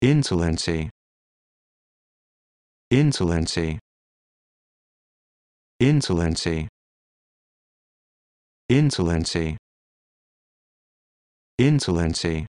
insolency insolency insolency insolency insolency